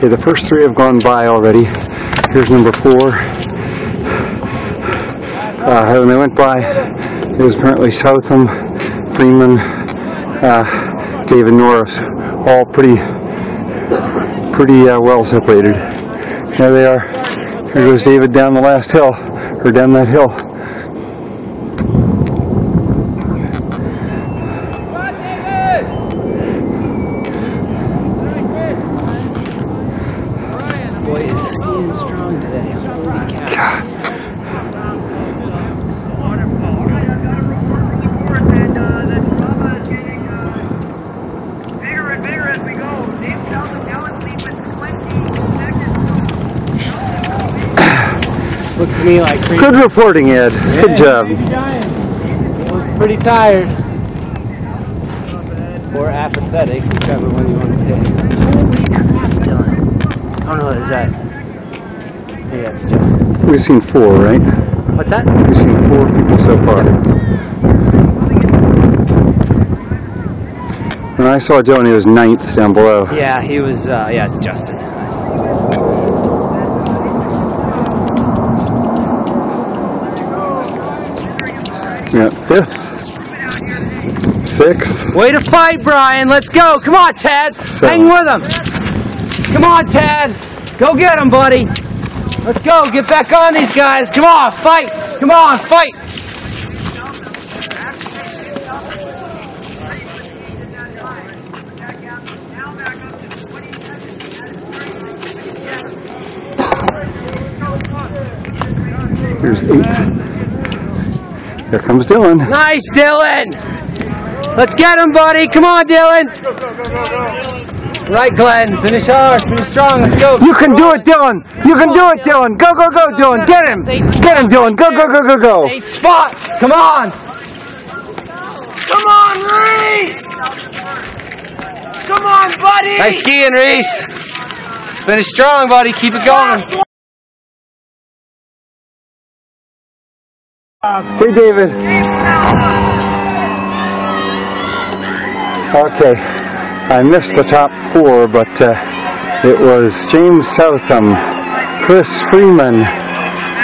Okay, the first three have gone by already. Here's number four. Uh, when they went by, it was apparently Southam, Freeman, uh, David Norris, all pretty, pretty uh, well separated. There they are. Here goes David down the last hill, or down that hill. Boy, is skiing strong today. Holy cow. Bigger and bigger as we go. Dave Southam now is lead with 20 seconds. Looked to me like Good reporting, Ed. Good job. was pretty tired. Or apathetic, whichever one you want to pick. Holy crap, Dylan. Oh no, is that? Yeah, it's just. We've seen four, right? What's that? We've seen four people so far. When I saw Dylan, he was ninth down below. Yeah, he was. Uh, yeah, it's Justin. Yeah, fifth, sixth, Way to fight, Brian. Let's go. Come on, Tad. Seven. Hang with him. Come on, Tad. Go get him, buddy. Let's go. Get back on these guys. Come on, fight. Come on, fight. here's eight. Here comes Dylan. Nice, Dylan. Let's get him, buddy. Come on, Dylan. Right, Glenn. Finish hard. Finish strong. Let's go. You can do it, Dylan. You can do it, Dylan. Go, go, go, Dylan. Get him. Get him, Dylan. Go, go, go, go, go. Eight spots. Come on. Come on, Reese. Come on, buddy. Nice skiing, Reese. Let's finish strong, buddy. Keep it going. Hey, David. Okay, I missed the top four, but uh, it was James Southam, Chris Freeman,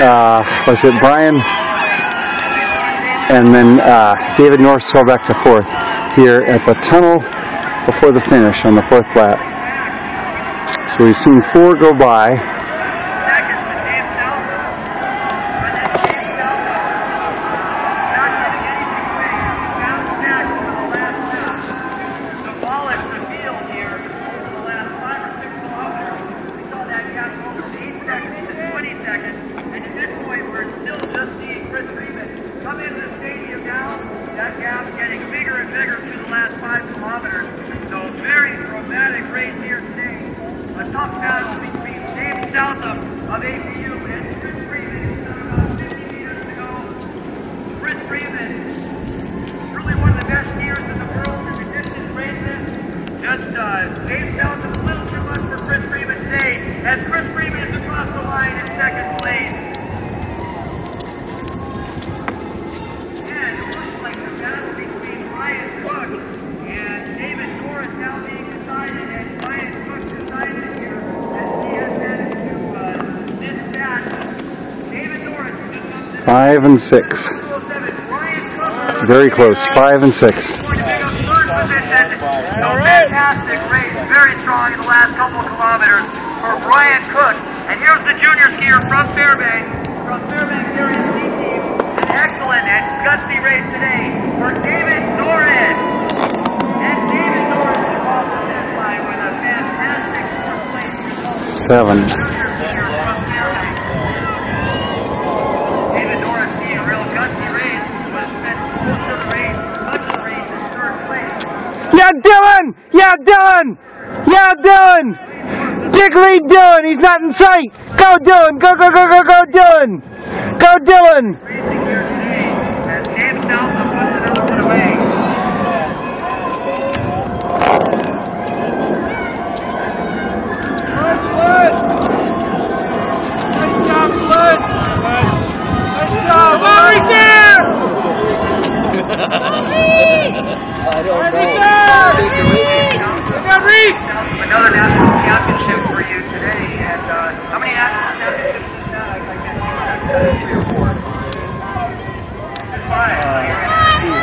uh, was it Brian, and then uh, David North fell back to fourth here at the tunnel before the finish on the fourth lap. So we've seen four go by. So Wallace revealed here over the last five or six kilometers, we saw that gap go from 8 seconds to 20 seconds, and at this point we're still just seeing Chris Freeman come into the stadium now. That gap getting bigger and bigger through the last five kilometers. So very dramatic race here today. A tough battle between James Southam of APU and Chris Freeman. About 50 meters to go. Chris Freeman really one of the best skiers in the world in the distance races. Just uh, Dave Southam a little too much for Chris Freeman today, as Chris Freeman is across the line in second place. And it looks like the battle between Ryan Cook and David Norris now being decided, and Ryan Cook decided here as he has managed to uh, dispatch David Norris, who just comes in Five and six. 207. Ryan Cook Very close. Five and six. going to pick up third position. So fantastic race, very strong in the last couple of kilometers for Brian Cook. And here's the junior skier from Fairbanks, from Fairbanks area team. An excellent and gutsy race today for David Norris. And David Norris is off the finish line with a fantastic fourth place result. Seven. Junior skier from Fairbanks. David Norris being a real gutsy race was spent most of the race, much of the race in third place. Yeah, Dylan! Yeah, Dylan! Yeah, Dylan! Big lead, Dylan! He's not in sight! Go, Dylan! Go, go, go, go, go, Dylan! Go, Dylan! racing here today puts another national championship for you today. And uh, how many national championships is that? I, I can't remember. Five. So you're in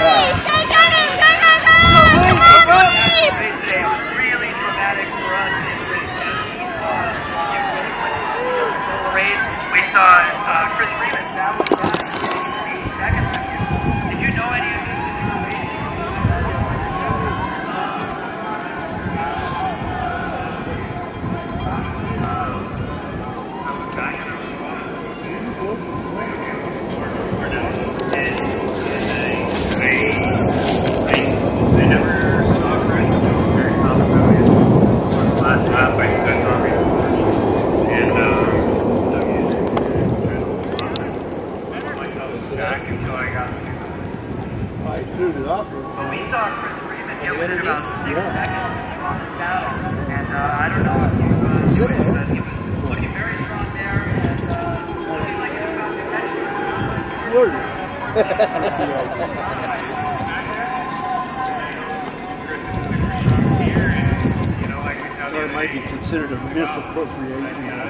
Today it was really dramatic for us in race two. We saw Jim Willie win the race. We saw uh, Chris Freeman battle down in 80 seconds. Did you know any of this as you were racing? But we saw Chris Freeman get within about six seconds on this battle. And uh, I don't know if you uh, knew it, but he was looking very strong there. And uh, looking like he was about to catch it. That might be considered a misappropriation of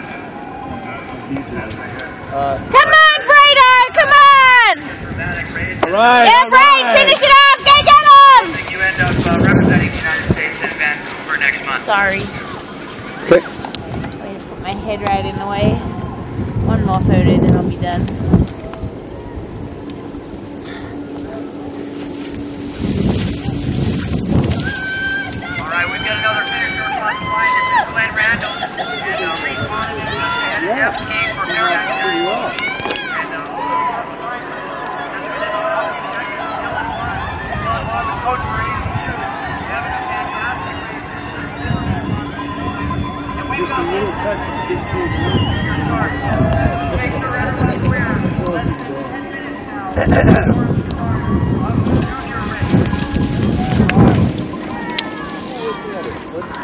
diesel. Come on, Brado! Come on! Dramatic race. All right. Yeah, all Brady, right. finish it off! Go get I him! you end up uh, representing the United States in Vancouver next month. Sorry. Okay. I just put my head right in the way. One more photo, then I'll be done. All right, we've got another finisher across the line. This is Glenn Randall. And uh, Reese Bonham is just ahead of Jeff King for Paragon just a little touch and get to it.